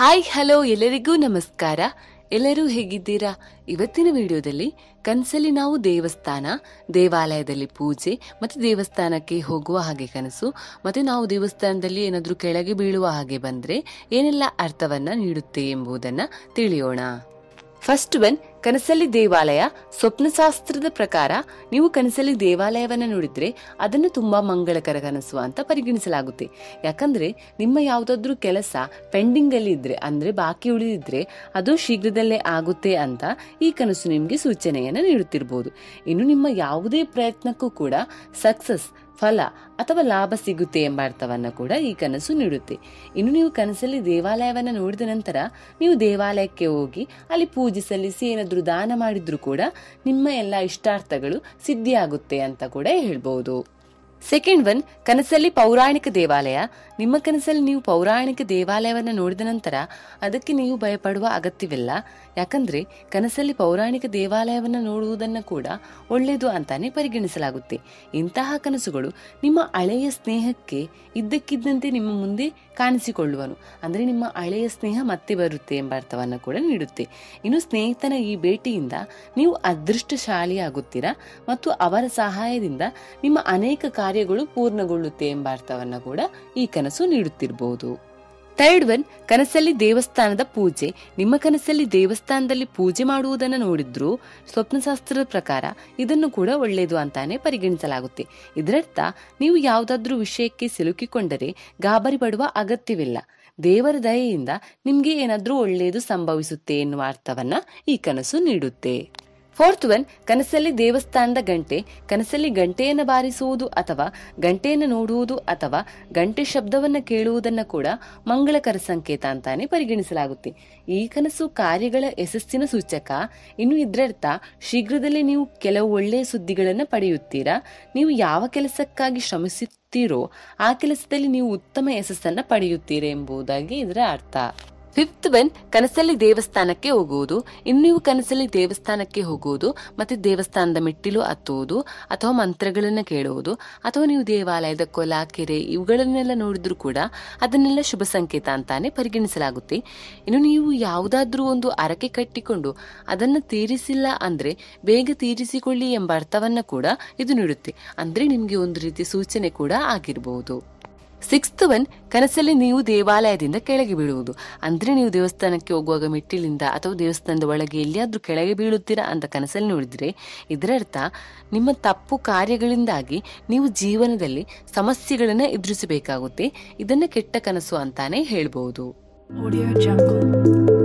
Hi, hello, ಎಲ್ಲರಿಗೂ ನಮಸ್ಕಾರ. ಎಲ್ಲರೂ ಹೇಗಿದ್ದೀರಾ? ಇವತ್ತಿನ ವಿಡಿಯೋದಲ್ಲಿ ಕನಸಲ್ಲಿ ನಾವು ದೇವಸ್ಥಾನ, ದೇವಾಲಯದಲ್ಲಿ ಪೂಜೆ ಮತ್ತೆ ದೇವಸ್ಥಾನಕ್ಕೆ ಹೋಗುವ ಹಾಗೆ ಕನಸು ಮತ್ತೆ ನಾವು ದೇವಸ್ಥಾನದಲ್ಲಿ ಏನಾದರೂ ಕೆಳಗೆ ಬೀಳುವ ಹಾಗೆ ಬಂದ್ರೆ ಏನೆಲ್ಲ ಅರ್ಥವನ್ನ ನೀಡುತ್ತೆ ಎಂಬುದನ್ನ ತಿಳಿಯೋಣ. ಫಸ್ಟ್ ಒನ್ ಕನಸಲ್ಲಿ ದೇವಾಲಯ ಸ್ವಪ್ನಶಾಸ್ತ್ರದ ಪ್ರಕಾರ ನೀವು ಕನಸಲ್ಲಿ ದೇವಾಲಯವನ್ನು ನೋಡಿದ್ರೆ ಅದನ್ನು ತುಂಬಾ ಮಂಗಳಕರ ಕನಸು ಅಂತ ಪರಿಗಣಿಸಲಾಗುತ್ತೆ ಯಾಕಂದ್ರೆ ನಿಮ್ಮ ಯಾವುದಾದ್ರೂ ಕೆಲಸ ಪೆಂಡಿಂಗ್ ಅಲ್ಲಿ ಇದ್ರೆ ಅಂದ್ರೆ ಬಾಕಿ ಉಳಿದಿದ್ರೆ ಅದು ಶೀಘ್ರದಲ್ಲೇ ಆಗುತ್ತೆ ಅಂತ ಈ ಕನಸು ನಿಮಗೆ ಸೂಚನೆಯನ್ನು ನೀಡುತ್ತಿರಬಹುದು ಇನ್ನು ನಿಮ್ಮ ಯಾವುದೇ ಪ್ರಯತ್ನಕ್ಕೂ ಕೂಡ ಸಕ್ಸಸ್ ಫಲ ಅಥವಾ ಲಾಭ ಸಿಗುತ್ತೆ ಎಂಬ ಅರ್ಥವನ್ನ ಕೂಡ ಈ ಕನಸು ನೀಡುತ್ತೆ. ಇನ್ನು ನೀವು ಕನಸಲ್ಲಿ ದೇವಾಲಯವನ್ನ ನೋಡಿದ ನಂತರ ನೀವು ದೇವಾಲಯಕ್ಕೆ ಹೋಗಿ ಅಲ್ಲಿ ಪೂಜೆ ಸಲ್ಲಿಸಿ ಏನಾದ್ರೂ ದಾನ ಮಾಡಿದ್ರು ಕೂಡ ನಿಮ್ಮ ಎಲ್ಲ ಇಷ್ಟಾರ್ಥಗಳು ಸಿದ್ಧಿಯಾಗುತ್ತೆ ಅಂತ ಕೂಡ ಹೇಳ್ಬಹುದು ಸೆಕೆಂಡ್ ಒನ್ ಕನಸಲ್ಲಿ ಪೌರಾಣಿಕ ದೇವಾಲಯ. ನಿಮ್ಮ ಕನಸಲ್ಲಿ ನೀವು ಪೌರಾಣಿಕ ದೇವಾಲಯವನ್ನ ನೋಡಿದ ನಂತರ ಅದಕ್ಕೆ ನೀವು ಭಯಪಡುವ ಅಗತ್ಯವಿಲ್ಲ. ಯಾಕಂದ್ರೆ ಕನಸಲ್ಲಿ ಪೌರಾಣಿಕ ದೇವಾಲಯವನ್ನ ನೋಡುವುದನ್ನ ಕೂಡ ಒಳ್ಳೆಯದು ಅಂತಾನೆ ಪರಿಗಣಿಸಲಾಗುತ್ತೆ. ಇಂತಹ ಕನಸುಗಳು ನಿಮ್ಮ ಹಳೆಯ ಸ್ನೇಹಕ್ಕೆ ಇದ್ದಕ್ಕಿದ್ದಂತೆ ನಿಮ್ಮ ಮುಂದೆ ಕಾಣಿಸಿಕೊಳ್ಳುವನು. ಅಂದರೆ ನಿಮ್ಮ ಹಳೆಯ ಸ್ನೇಹ ಮತ್ತೆ ಬರುತ್ತೆ ಎಂಬ ಅರ್ಥವನ್ನು ಕೂಡ ನೀಡುತ್ತೆ. ಇನ್ನು ಸ್ನೇಹಿತನ ಈ ಭೇಟಿಯಿಂದ ನೀವು ಅದೃಷ್ಟಶಾಲಿಯಾಗುತ್ತೀರಾ ಮತ್ತು ಅವರ ಸಹಾಯದಿಂದ ನಿಮ್ಮ ಅನೇಕ ಕಾರ್ಯಗಳು ಪೂರ್ಣಗೊಳ್ಳುತ್ತೆ ಎಂಬ ಅರ್ಥವನ್ನು ಕೂಡ ಈ ಕನಸು ನೀಡುತ್ತಿರಬಹುದು ಥರ್ಡ್ ಒನ್ ಕನಸಲ್ಲಿ ದೇವಸ್ಥಾನದ ಪೂಜೆ. ನಿಮ್ಮ ಕನಸಲ್ಲಿ ದೇವಸ್ಥಾನದಲ್ಲಿ ಪೂಜೆ ಮಾಡುವುದನ್ನು ನೋಡಿದ್ರು ಸ್ವಪ್ನಶಾಸ್ತ್ರದ ಪ್ರಕಾರ ಇದನ್ನು ಕೂಡ ಒಳ್ಳೆಯದು ಅಂತಾನೆ ಪರಿಗಣಿಸಲಾಗುತ್ತೆ. ಇದರರ್ಥ, ನೀವು ಯಾವುದಾದ್ರೂ ವಿಷಯಕ್ಕೆ ಸಿಲುಕಿಕೊಂಡರೆ ಗಾಬರಿ ಪಡುವ ಅಗತ್ಯವಿಲ್ಲ. ದೇವರ ದಯೆಯಿಂದ ನಿಮಗೆ ಏನಾದರೂ ಒಳ್ಳೆಯದು ಸಂಭವಿಸುತ್ತೆ ಎನ್ನುವ ಅರ್ಥವನ್ನ ಈ ಕನಸು ನೀಡುತ್ತೆ. ಫೋರ್ತ್ ಒನ್ ಕನಸಲ್ಲಿ ದೇವಸ್ಥಾನದ ಗಂಟೆ, ಕನಸಲ್ಲಿ ಗಂಟೆಯನ್ನು ಬಾರಿಸುವುದು ಅಥವಾ ಗಂಟೆಯನ್ನು ನೋಡುವುದು ಅಥವಾ ಗಂಟೆ ಶಬ್ದವನ್ನು ಕೇಳುವುದನ್ನ ಕೂಡ ಮಂಗಳಕರ ಸಂಕೇತ ಅಂತಾನೆ ಪರಿಗಣಿಸಲಾಗುತ್ತೆ. ಈ ಕನಸು ಕಾರ್ಯಗಳ ಯಶಸ್ಸಿನ ಸೂಚಕ. ಇನ್ನು ಇದರರ್ಥ, ಶೀಘ್ರದಲ್ಲೇ ನೀವು ಕೆಲವು ಒಳ್ಳೆಯ ಸುದ್ದಿಗಳನ್ನು ಪಡೆಯುತ್ತೀರಾ? ನೀವು ಯಾವ ಕೆಲಸಕ್ಕಾಗಿ ಶ್ರಮಿಸುತ್ತೀರೋ ಆ ಕೆಲಸದಲ್ಲಿ ನೀವು ಉತ್ತಮ ಯಶಸ್ಸನ್ನು ಪಡೆಯುತ್ತೀರಾ ಎಂಬುದಾಗಿ ಇದರ ಅರ್ಥ. ಫಿಫ್ತ್ ಒನ್ ಕನಸಲ್ಲಿ ದೇವಸ್ಥಾನಕ್ಕೆ ಹೋಗುವುದು ಇನ್ನು ಕನಸಲ್ಲಿ ದೇವಸ್ಥಾನಕ್ಕೆ ಹೋಗುವುದು ಮತ್ತೆ ದೇವಸ್ಥಾನದ ಮೆಟ್ಟಿಲು ಹತ್ತುವುದು ಅಥವಾ ಮಂತ್ರಗಳನ್ನು ಕೇಳುವುದು ಅಥವಾ ನೀವು ದೇವಾಲಯದ ಕೊಲ ಕೆರೆ ಇವುಗಳನ್ನೆಲ್ಲ ನೋಡಿದ್ರು ಕೂಡ ಅದನ್ನೆಲ್ಲ ಶುಭ ಸಂಕೇತ ಅಂತಾನೆ ಪರಿಗಣಿಸಲಾಗುತ್ತೆ ಇನ್ನು ನೀವು ಯಾವುದಾದ್ರೂ ಒಂದು ಅರಕೆ ಕಟ್ಟಿಕೊಂಡು ಅದನ್ನ ತೀರಿಸಿಲ್ಲ ಅಂದ್ರೆ ಬೇಗ ತೀರಿಸಿಕೊಳ್ಳಿ ಎಂಬ ಅರ್ಥವನ್ನ ಕೂಡ ಇದು ನೀಡುತ್ತೆ ಅಂದ್ರೆ ನಿಮಗೆ ಒಂದು ರೀತಿ ಸೂಚನೆ ಕೂಡ ಆಗಿರಬಹುದು ಸಿಕ್ಸ್ತ್ ಒನ್ ಕನಸಲ್ಲಿ ನೀವು ದೇವಾಲಯದಿಂದ ಕೆಳಗೆ ಬೀಳುವುದು. ಅಂದ್ರೆ ನೀವು ದೇವಸ್ಥಾನಕ್ಕೆ ಹೋಗುವಾಗ ಮೆಟ್ಟಿಲಿಂದ ಅಥವಾ ದೇವಸ್ಥಾನದ ಒಳಗೆ ಎಲ್ಲಿಯಾದ್ರೂ ಕೆಳಗೆ ಬೀಳುತ್ತೀರಾ ಅಂತ ಕನಸಲ್ಲಿ ನೋಡಿದ್ರೆ, ಇದರರ್ಥ ನಿಮ್ಮ ತಪ್ಪು ಕಾರ್ಯಗಳಿಂದಾಗಿ ನೀವು ಜೀವನದಲ್ಲಿ ಸಮಸ್ಯೆಗಳನ್ನ ಎದುರಿಸಬೇಕಾಗುತ್ತೆ. ಇದನ್ನ ಕೆಟ್ಟ ಕನಸು ಅಂತಾನೆ Jungle.